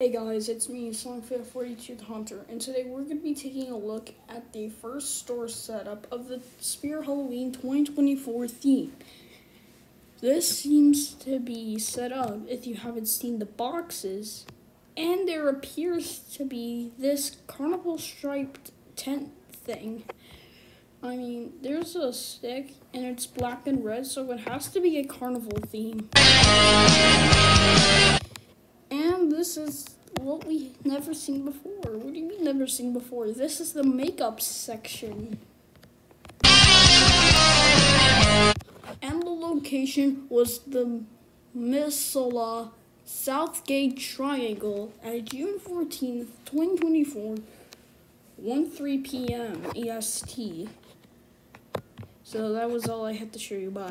Hey guys, it's me, Sonicfan42 Haunter, and today we're going to be taking a look at the first store setup of the Spirit Halloween 2024 theme. This seems to be set up, if you haven't seen the boxes, and there appears to be this carnival striped tent thing. I mean, there's a stick, and it's black and red, so it has to be a carnival theme. This is what we never seen before. What do you mean never seen before? This is the makeup section. And the location was the Missoula Southgate Triangle at June 14th, 2024, 1 3 p.m. EST. So that was all I had to show you. Bye.